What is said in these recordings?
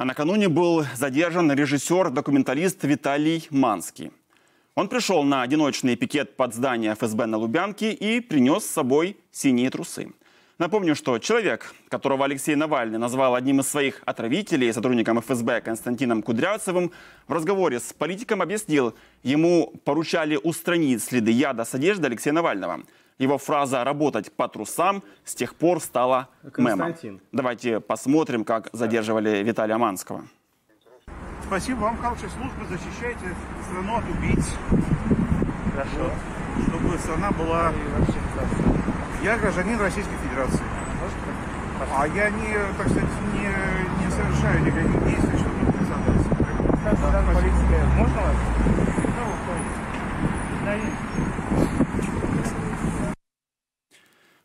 А накануне был задержан режиссер-документалист Виталий Манский. Он пришел на одиночный пикет под здание ФСБ на Лубянке и принес с собой синие трусы. Напомню, что человек, которого Алексей Навальный назвал одним из своих отравителей, сотрудником ФСБ Константином Кудрявцевым, в разговоре с политиком объяснил, ему поручали устранить следы яда с одежды Алексея Навального. Его фраза «работать по трусам» с тех пор стала мемом. Давайте посмотрим, как задерживали Виталия Манского. Спасибо вам, хорошей службы, защищаете страну от убийц. Хорошо. Вот, чтобы страна была... Я гражданин Российской Федерации. А я не, так сказать, не, не совершаю никаких действий, чтобы не. Как да? Можно вас? Ну,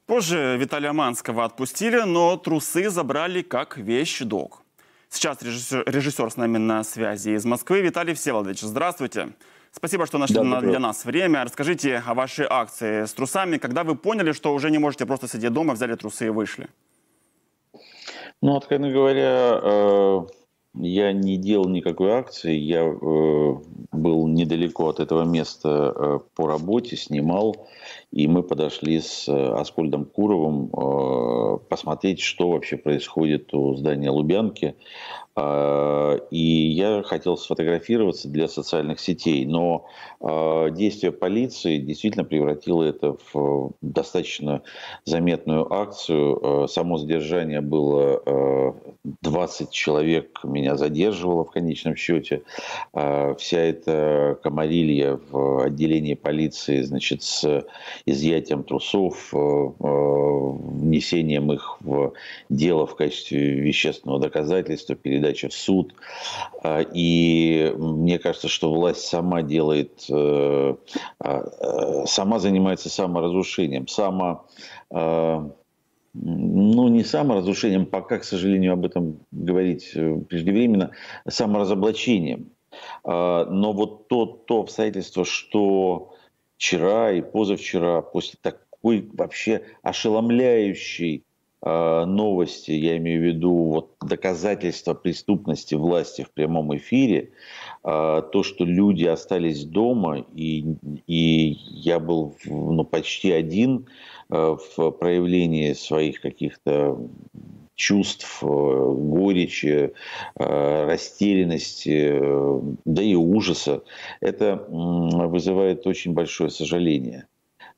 Позже Виталия Манского отпустили, но трусы забрали как вещь-дог. Сейчас режиссер, режиссер с нами на связи из Москвы. Виталий Всеволодович, здравствуйте. Спасибо, что нашли да, для нас время. Расскажите о вашей акции с трусами. Когда вы поняли, что уже не можете просто сидеть дома, взяли трусы и вышли? Ну, откровенно говоря, э, я не делал никакой акции. Я э, был недалеко от этого места э, по работе, снимал. И мы подошли с Аскольдом Куровым посмотреть, что вообще происходит у здания Лубянки. А, и я хотел сфотографироваться для социальных сетей, но а, действие полиции действительно превратило это в достаточно заметную акцию. А, само задержание было 20 человек меня задерживало в конечном счете. Вся эта комарилья в отделении полиции, значит, с изъятием трусов, внесением их в дело в качестве вещественного доказательства, передачей передача в суд. А, и мне кажется, что власть сама делает, э, а, э, сама занимается саморазрушением, само ну, не саморазрушением, пока, к сожалению, об этом говорить э, преждевременно, саморазоблачением. А, но вот то, то обстоятельство, что вчера и позавчера, после такой вообще ошеломляющей Э, новости, я имею в виду вот доказательства преступности власти в прямом эфире, э, то, что люди остались дома, и, и я был ну, почти один э, в проявлении своих каких-то чувств, горечи, растерянности, да и ужаса, это вызывает очень большое сожаление.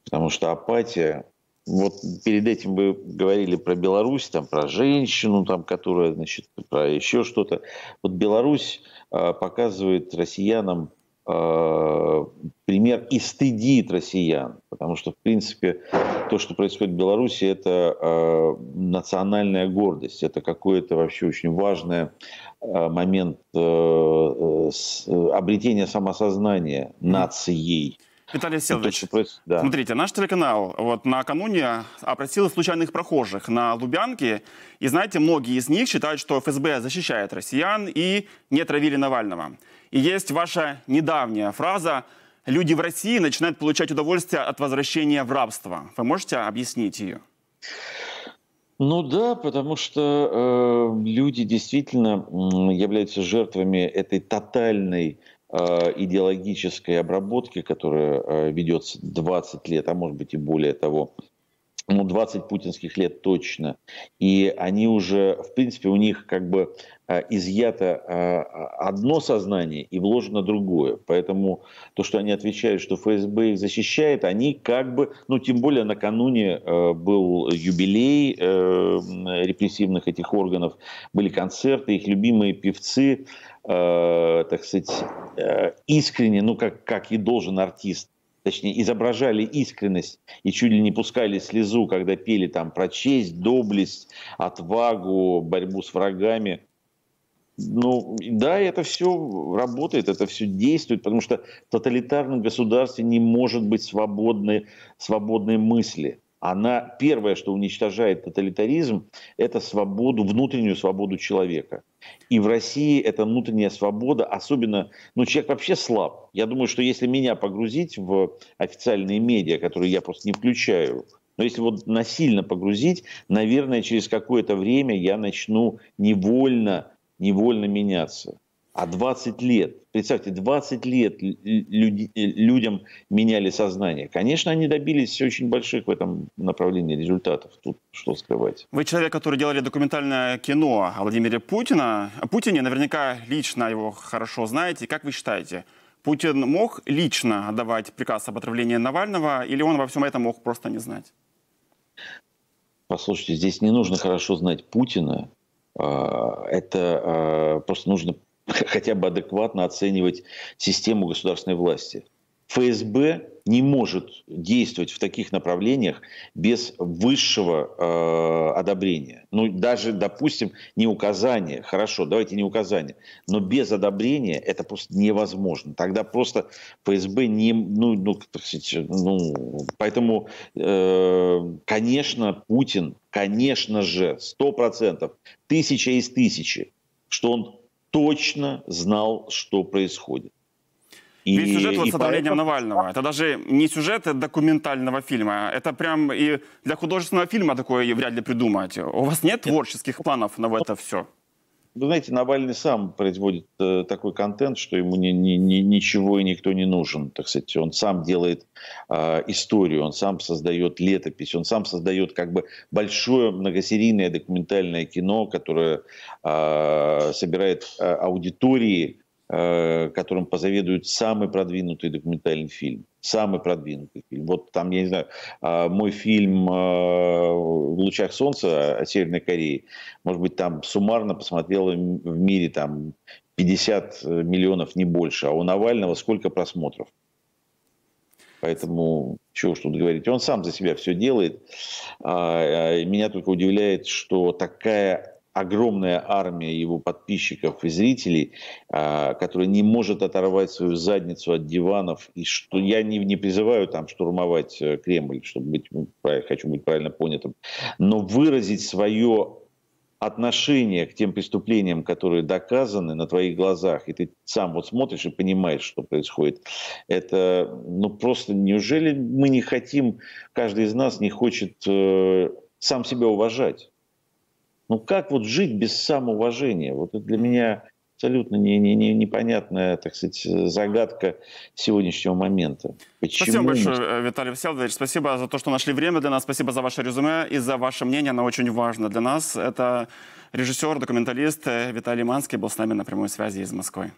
Потому что апатия вот перед этим вы говорили про Беларусь, там, про женщину, там, которая, значит, про еще что-то. Вот Беларусь э, показывает россиянам э, пример и стыдит россиян, потому что, в принципе, то, что происходит в Беларуси, это э, национальная гордость, это какой-то вообще очень важный э, момент э, с, обретения самосознания нацией. Виталий Селович, да. смотрите, наш телеканал вот накануне опросил случайных прохожих на Лубянке, и знаете, многие из них считают, что ФСБ защищает россиян и не травили Навального. И есть ваша недавняя фраза «Люди в России начинают получать удовольствие от возвращения в рабство». Вы можете объяснить ее? Ну да, потому что э, люди действительно являются жертвами этой тотальной идеологической обработки, которая э, ведется 20 лет, а может быть и более того, ну, 20 путинских лет точно. И они уже, в принципе, у них как бы э, изъято одно сознание и вложено другое. Поэтому то, что они отвечают, что ФСБ их защищает, они как бы, ну, тем более накануне был юбилей репрессивных этих органов, были концерты, их любимые певцы э, так сказать, э, искренне, ну как, как и должен артист, точнее, изображали искренность и чуть ли не пускали слезу, когда пели там про честь, доблесть, отвагу, борьбу с врагами. Ну, да, это все работает, это все действует, потому что в тоталитарном государстве не может быть свободной, свободной мысли она первое, что уничтожает тоталитаризм, это свободу, внутреннюю свободу человека. И в России эта внутренняя свобода, особенно, ну, человек вообще слаб. Я думаю, что если меня погрузить в официальные медиа, которые я просто не включаю, но если вот насильно погрузить, наверное, через какое-то время я начну невольно невольно меняться. А 20 лет, представьте, 20 лет люди, людям меняли сознание. Конечно, они добились очень больших в этом направлении результатов. Тут что скрывать. Вы человек, который делали документальное кино о Владимире Путина. О Путине наверняка лично его хорошо знаете. Как вы считаете, Путин мог лично отдавать приказ об отравлении Навального, или он во всем этом мог просто не знать? Послушайте, здесь не нужно хорошо знать Путина. А, это а, просто нужно хотя бы адекватно оценивать систему государственной власти. ФСБ не может действовать в таких направлениях без высшего э, одобрения. Ну, даже, допустим, не указания, хорошо, давайте не указания, но без одобрения это просто невозможно. Тогда просто ФСБ не, ну, ну, ну поэтому, э, конечно, Путин, конечно же, сто процентов, тысяча из тысячи, что он точно знал, что происходит. И, Весь сюжет вот с отравлением поэтому... Навального. Это даже не сюжет документального фильма. Это прям и для художественного фильма такое вряд ли придумать. У вас нет творческих планов на это все? Вы знаете, Навальный сам производит э, такой контент, что ему ни, ни, ни, ничего и никто не нужен. Так сказать, он сам делает э, историю, он сам создает летопись, он сам создает как бы большое многосерийное документальное кино, которое э, собирает э, аудитории Э, которым позаведует самый продвинутый документальный фильм. Самый продвинутый фильм. Вот там, я не знаю, а, мой фильм э, «В лучах солнца» о Северной Корее, может быть, там суммарно посмотрело в мире там 50 миллионов, не больше. А у Навального сколько просмотров? Поэтому чего уж тут говорить. Он сам за себя все делает. А, а, меня только удивляет, что такая огромная армия его подписчиков и зрителей, а, которая не может оторвать свою задницу от диванов. И что я не, не призываю там штурмовать э, Кремль, чтобы быть, хочу быть правильно понятым, но выразить свое отношение к тем преступлениям, которые доказаны на твоих глазах, и ты сам вот смотришь и понимаешь, что происходит, это, ну просто, неужели мы не хотим, каждый из нас не хочет э, сам себя уважать? Ну как вот жить без самоуважения? Вот это для меня абсолютно не, не, не, непонятная, так сказать, загадка сегодняшнего момента. Почему спасибо большое, э, Виталий Всеволодович. Спасибо за то, что нашли время для нас. Спасибо за ваше резюме и за ваше мнение. Оно очень важно для нас. Это режиссер, документалист Виталий Манский был с нами на прямой связи из Москвы.